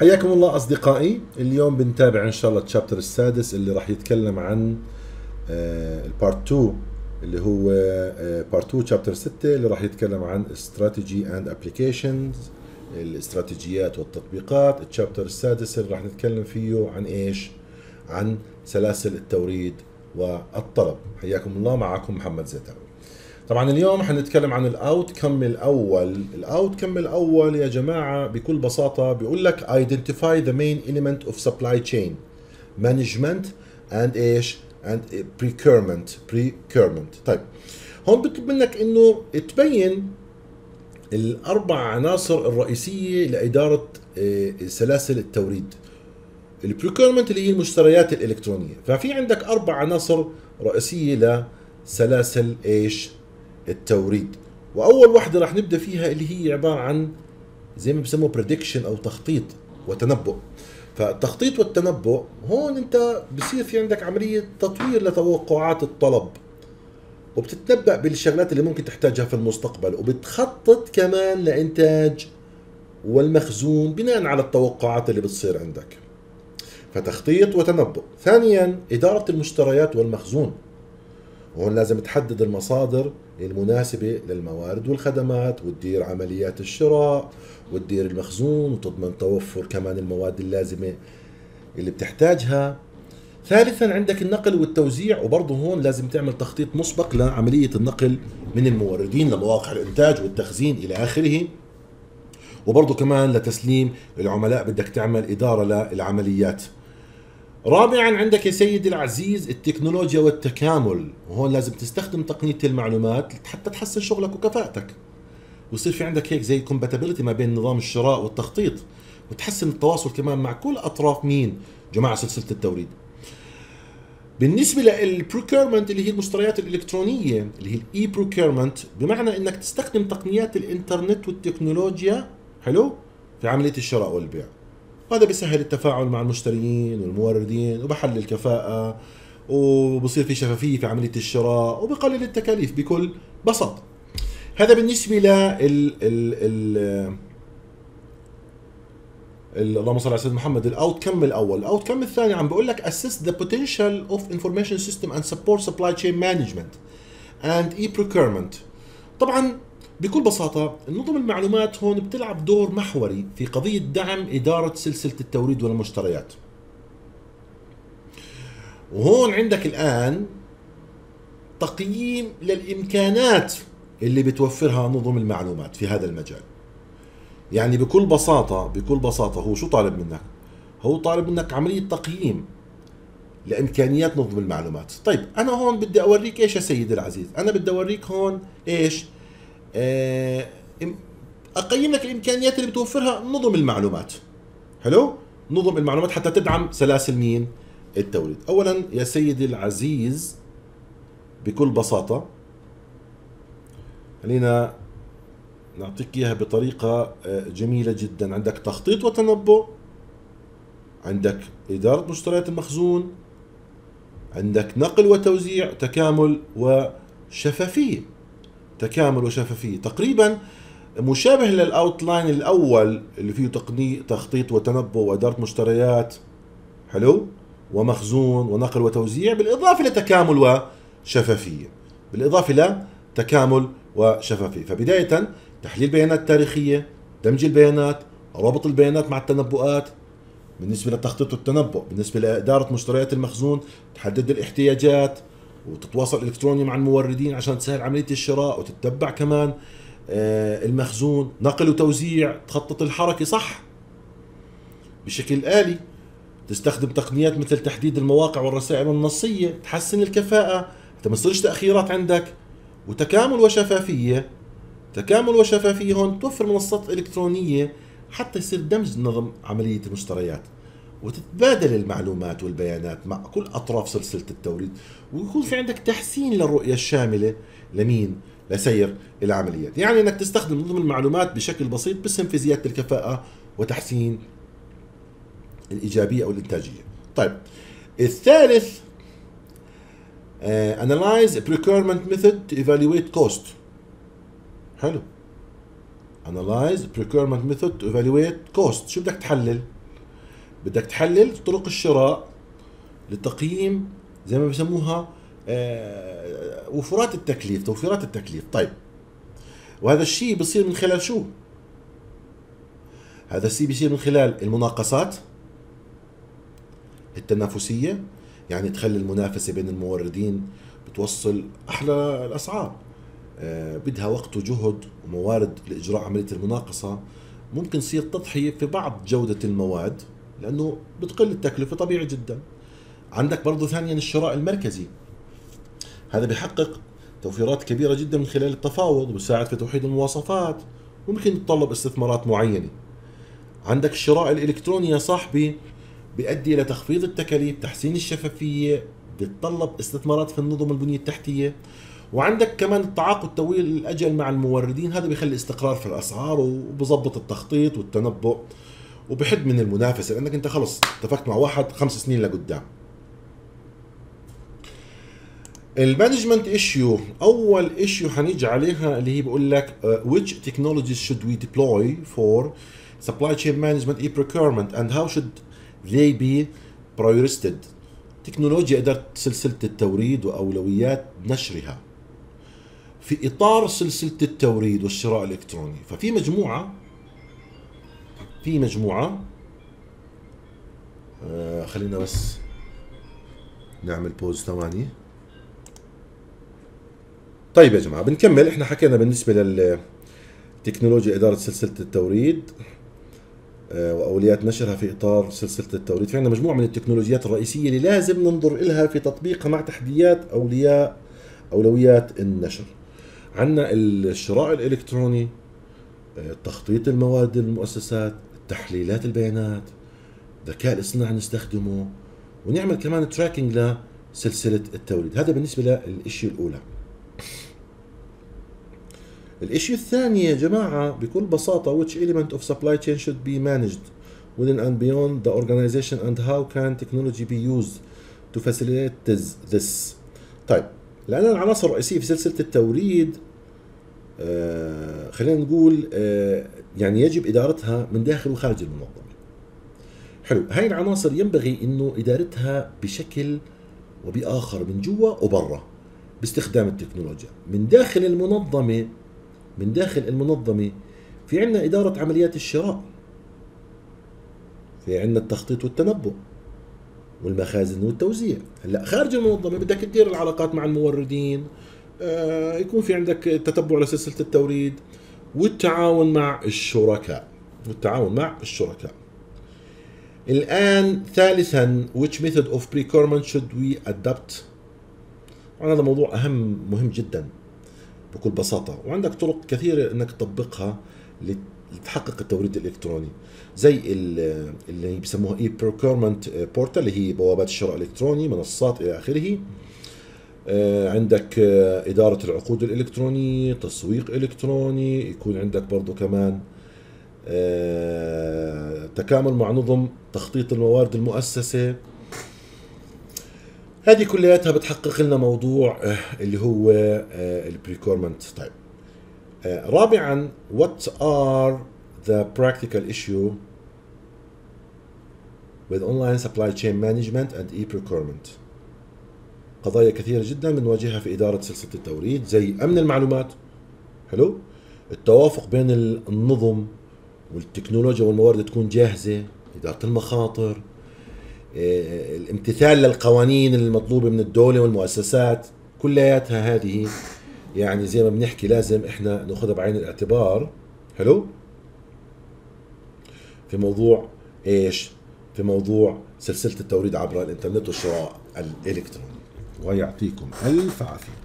حياكم الله أصدقائي. اليوم بنتابع إن شاء الله ال chapter السادس اللي راح يتكلم عن ال part 2 اللي هو part 2 chapter 6 اللي راح يتكلم عن strategy and applications الاستراتيجيات والتطبيقات. ال chapter السادس اللي راح نتكلم فيه عن إيش؟ عن سلاسل التوريد والطلب. حياكم الله. معكم محمد زيتاوي طبعا اليوم حنتكلم عن ال outcome الأول. ال outcome الأول يا جماعة بكل بساطة بيقول لك identify the main element of supply chain. Management and إيش؟ and procurement. Procurement. طيب. هون بيطلب منك إنه تبين الأربع عناصر الرئيسية لإدارة سلاسل التوريد. ال procurement اللي هي المشتريات الإلكترونية. ففي عندك أربع عناصر رئيسية لسلاسل إيش؟ التوريد. وأول واحدة راح نبدأ فيها اللي هي عبارة عن زي ما بسموه prediction أو تخطيط وتنبؤ. فالتخطيط والتنبؤ هون أنت بصير في عندك عملية تطوير لتوقعات الطلب. وبتتنبأ بالشغلات اللي ممكن تحتاجها في المستقبل وبتخطط كمان لإنتاج والمخزون بناء على التوقعات اللي بتصير عندك. فتخطيط وتنبؤ. ثانيا إدارة المشتريات والمخزون. وهون لازم تحدد المصادر المناسبة للموارد والخدمات وتدير عمليات الشراء وتدير المخزون وتضمن توفر كمان المواد اللازمة اللي بتحتاجها. ثالثا عندك النقل والتوزيع وبرضه هون لازم تعمل تخطيط مسبق لعملية النقل من الموردين لمواقع الإنتاج والتخزين إلى آخره. وبرضه كمان لتسليم العملاء بدك تعمل إدارة للعمليات. رابعا عندك يا سيدي العزيز التكنولوجيا والتكامل. وهون لازم تستخدم تقنية المعلومات حتى تحسن شغلك وكفاءتك. ويصير في عندك هيك زي compatibility ما بين نظام الشراء والتخطيط وتحسن التواصل كمان مع كل أطراف مين؟ جماعة سلسلة التوريد. بالنسبة لل procurement اللي هي المشتريات الإلكترونية اللي هي ال e-procurement بمعنى إنك تستخدم تقنيات الإنترنت والتكنولوجيا حلو؟ في عملية الشراء والبيع. وهذا بيسهل التفاعل مع المشترين والموردين وبحل الكفاءة وبصير في شفافية في عملية الشراء وبقلل التكاليف بكل بساطة. هذا بالنسبة لل ال ال اللهم صل على سيدنا محمد ال outcome الأول. ال outcome الثاني عم بقول لك assess the potential of information system and support supply chain management and e-procurement. طبعا بكل بساطة نظم المعلومات هون بتلعب دور محوري في قضية دعم إدارة سلسلة التوريد والمشتريات. وهون عندك الآن تقييم للإمكانات اللي بتوفرها نظم المعلومات في هذا المجال. يعني بكل بساطة بكل بساطة هو شو طالب منك؟ هو طالب منك عملية تقييم لإمكانيات نظم المعلومات. طيب أنا هون بدي أوريك إيش يا سيدي العزيز؟ أنا بدي أوريك هون إيش؟ آه أقيم لك الإمكانيات اللي بتوفرها نظم المعلومات. حلو نظم المعلومات حتى تدعم سلاسل مين؟ التوريد أولا يا سيدي العزيز بكل بساطة خلينا نعطيك إياها بطريقة جميلة جدا. عندك تخطيط وتنبؤ عندك إدارة مشتريات المخزون عندك نقل وتوزيع تكامل وشفافية. تكامل وشفافيه تقريبا مشابه للاوتلاين الأول اللي فيه تقني تخطيط وتنبؤ وإدارة مشتريات. حلو؟ ومخزون ونقل وتوزيع بالإضافة لتكامل وشفافية. بالإضافة لتكامل وشفافية. فبداية تحليل بيانات تاريخية دمج البيانات ربط البيانات مع التنبؤات. بالنسبة للتخطيط والتنبؤ بالنسبة لإدارة مشتريات المخزون تحدد الاحتياجات. وتتواصل إلكترونيا مع الموردين عشان تسهل عملية الشراء وتتبع كمان المخزون نقل وتوزيع تخطط الحركة صح؟ بشكل آلي تستخدم تقنيات مثل تحديد المواقع والرسائل النصية تحسن الكفاءة حتى ما تأخيرات عندك. وتكامل وشفافية تكامل وشفافية هون توفر منصات إلكترونية حتى يصير دمج نظم عملية المشتريات. وتتبادل المعلومات والبيانات مع كل أطراف سلسلة التوريد. ويكون في عندك تحسين للرؤية الشاملة لمين؟ لسير العمليات. يعني أنك تستخدم نظم المعلومات بشكل بسيط باسم في زيادة الكفاءة وتحسين الإيجابية أو الإنتاجية. طيب الثالث uh, analyze procurement method to evaluate cost. حلو. analyze procurement method to evaluate cost. شو بدك تحلل؟ بدك تحلل طرق الشراء لتقييم زي ما بسموها آه، وفرات التكليف توفيرات التكليف. طيب وهذا الشيء بصير من خلال شو؟ هذا الشيء بيصير من خلال المناقصات التنافسية يعني تخلي المنافسة بين الموردين بتوصل أحلى الأسعار. آه، بدها وقت وجهد وموارد لإجراء عملية المناقصة. ممكن يصير تضحية في بعض جودة المواد. لأنه بتقل التكلفة طبيعي جدا. عندك برضو ثانيا الشراء المركزي. هذا بيحقق توفيرات كبيرة جدا من خلال التفاوض وبيساعد في توحيد المواصفات ممكن يتطلب استثمارات معينة. عندك الشراء الإلكتروني يا صاحبي بيؤدي إلى تخفيض التكاليف تحسين الشفافية بيتطلب استثمارات في النظم البنية التحتية. وعندك كمان التعاقد طويل الأجل مع الموردين هذا بيخلي استقرار في الأسعار وبظبط التخطيط والتنبؤ. وبحد من المنافسة لأنك أنت خلص اتفقت مع واحد خمس سنين لقدام. ال management issue أول issue حنيجي عليها اللي هي بقول لك uh, which technologies should we deploy for supply chain management e-procurement and how should they be prioritized تكنولوجيا إدارة سلسلة التوريد وأولويات نشرها. في إطار سلسلة التوريد والشراء الإلكتروني ففي مجموعة في مجموعة. آه خلينا بس نعمل بوز ثواني. طيب يا جماعة بنكمل. إحنا حكينا بالنسبة للتكنولوجيا إدارة سلسلة التوريد آه، وأوليات نشرها في إطار سلسلة التوريد. في عندنا مجموعة من التكنولوجيات الرئيسية اللي لازم ننظر لها في تطبيقها مع تحديات اولياء أولويات النشر. عندنا الشراء الإلكتروني آه، تخطيط المواد المؤسسات تحليلات البيانات الذكاء الاصطناعي نستخدمه ونعمل كمان tracking لسلسلة التوريد هذا بالنسبة للشيء الأولى. الإشي الثاني يا جماعة بكل بساطة which element of supply chain should be managed within and beyond the organization and how can technology be used to facilitate this? طيب لأن العناصر الرئيسية في سلسلة التوريد خلينا نقول آه يعني يجب إدارتها من داخل وخارج المنظمة. حلو. هاي العناصر ينبغي إنه إدارتها بشكل وبآخر من جوا وبرا باستخدام التكنولوجيا. من داخل المنظمة من داخل المنظمة في عندنا إدارة عمليات الشراء. في عندنا التخطيط والتنبؤ والمخازن والتوزيع. هلأ خارج المنظمة بدك تدير العلاقات مع الموردين آه يكون في عندك تتبع لسلسلة التوريد والتعاون مع الشركاء. والتعاون مع الشركاء. الآن ثالثا which method of procurement should we adopt هذا موضوع أهم مهم جدا بكل بساطة. وعندك طرق كثيرة إنك تطبقها لتحقق التوريد الإلكتروني. زي اللي بسموها e-procurement portal اللي هي بوابات الشراء الإلكتروني منصات إلى آخره. آه، عندك آه، إدارة العقود الإلكترونية تسويق إلكتروني يكون عندك برضو كمان آه، تكامل مع نظم تخطيط الموارد المؤسسة. هذه كلياتها بتحقق لنا موضوع آه، اللي هو آه، البريكورمنت طيب آه، رابعا what are the practical issue with online supply chain management and e-procurement قضايا كثيرة جدا بنواجهها في إدارة سلسلة التوريد زي أمن المعلومات. حلو التوافق بين النظم والتكنولوجيا والموارد تكون جاهزة إدارة المخاطر آه، الامتثال للقوانين المطلوبة من الدولة والمؤسسات كلياتها هذه. يعني زي ما بنحكي لازم إحنا ناخذها بعين الاعتبار. حلو في موضوع إيش؟ في موضوع سلسلة التوريد عبر الإنترنت والشراء الإلكتروني. ويعطيكم ألف عافية.